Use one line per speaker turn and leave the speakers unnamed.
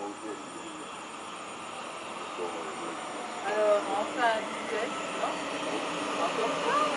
Alors, on fait un petit test, non Encore